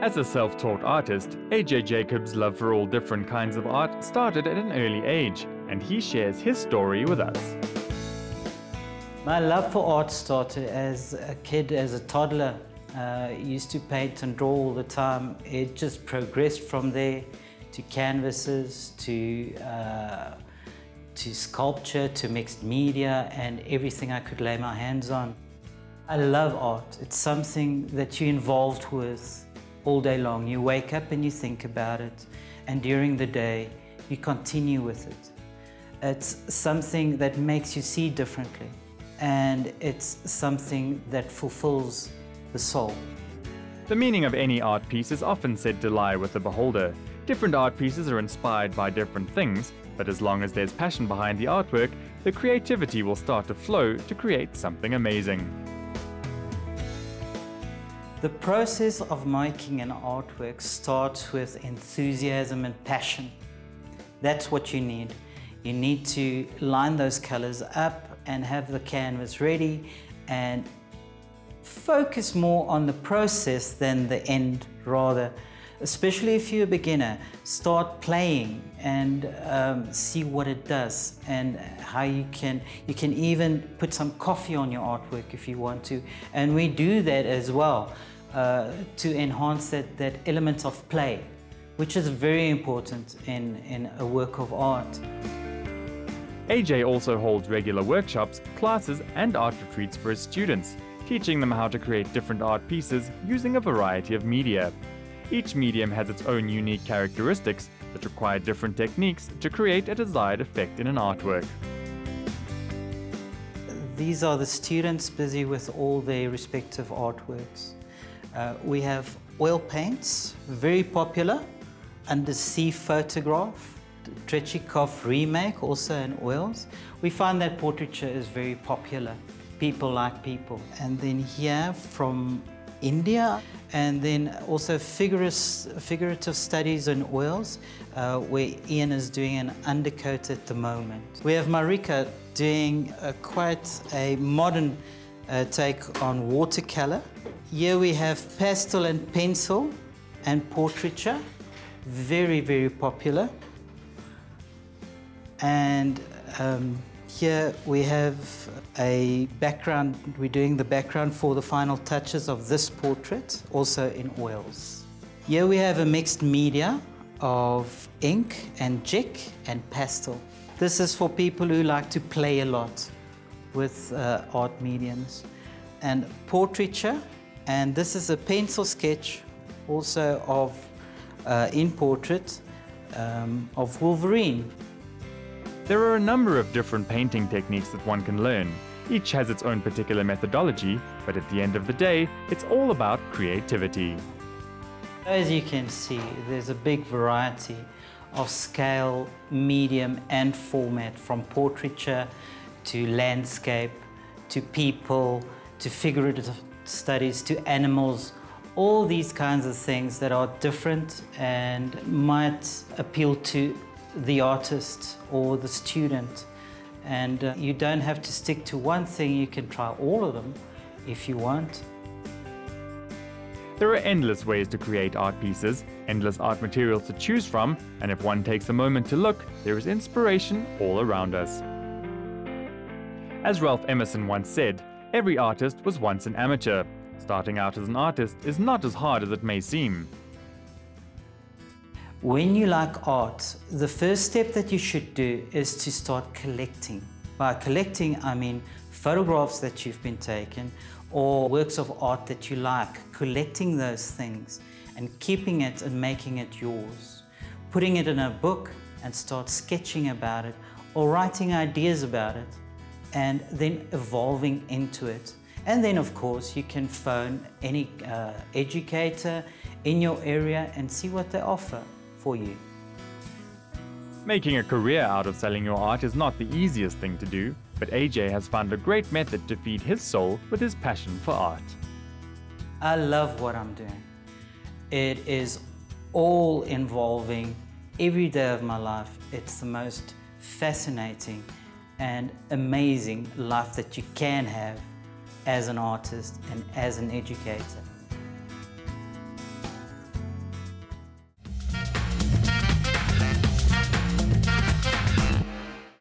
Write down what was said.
As a self-taught artist, Ajay Jacobs' love for all different kinds of art started at an early age, and he shares his story with us. My love for art started as a kid, as a toddler. Uh, used to paint and draw all the time. It just progressed from there to canvases, to uh, to sculpture, to mixed media, and everything I could lay my hands on. I love art. It's something that you're involved with all day long. You wake up and you think about it, and during the day, you continue with it. It's something that makes you see differently, and it's something that fulfills the soul. The meaning of any art piece is often said to lie with the beholder. Different art pieces are inspired by different things, but as long as there's passion behind the artwork, the creativity will start to flow to create something amazing. The process of making an artwork starts with enthusiasm and passion. That's what you need. You need to line those colors up and have the canvas ready and focus more on the process than the end rather especially if you're a beginner, start playing and um, see what it does and how you can, you can even put some coffee on your artwork if you want to. And we do that as well uh, to enhance that, that element of play, which is very important in, in a work of art. Ajay also holds regular workshops, classes and art retreats for his students, teaching them how to create different art pieces using a variety of media. Each medium has its own unique characteristics that require different techniques to create a desired effect in an artwork. These are the students busy with all their respective artworks. Uh, we have oil paints, very popular, undersea photograph, Tretiakov remake, also in oils. We find that portraiture is very popular. People like people. And then here from India, and then also figurative studies in oils, uh, where Ian is doing an undercoat at the moment. We have Marika doing a, quite a modern uh, take on watercolor. Here we have pastel and pencil and portraiture, very, very popular. And um, here we have a background, we're doing the background for the final touches of this portrait, also in oils. Here we have a mixed media of ink and Gik and pastel. This is for people who like to play a lot with uh, art mediums. And portraiture, and this is a pencil sketch also of, uh, in portrait, um, of Wolverine. There are a number of different painting techniques that one can learn. Each has its own particular methodology, but at the end of the day, it's all about creativity. As you can see, there's a big variety of scale, medium and format from portraiture to landscape, to people, to figurative studies, to animals, all these kinds of things that are different and might appeal to the artist or the student. And uh, you don't have to stick to one thing, you can try all of them if you want. There are endless ways to create art pieces, endless art materials to choose from, and if one takes a moment to look, there is inspiration all around us. As Ralph Emerson once said, every artist was once an amateur. Starting out as an artist is not as hard as it may seem. When you like art, the first step that you should do is to start collecting. By collecting, I mean photographs that you've been taken or works of art that you like, collecting those things and keeping it and making it yours. Putting it in a book and start sketching about it or writing ideas about it and then evolving into it. And then of course you can phone any uh, educator in your area and see what they offer for you. Making a career out of selling your art is not the easiest thing to do, but Ajay has found a great method to feed his soul with his passion for art. I love what I'm doing. It is all involving every day of my life. It's the most fascinating and amazing life that you can have as an artist and as an educator.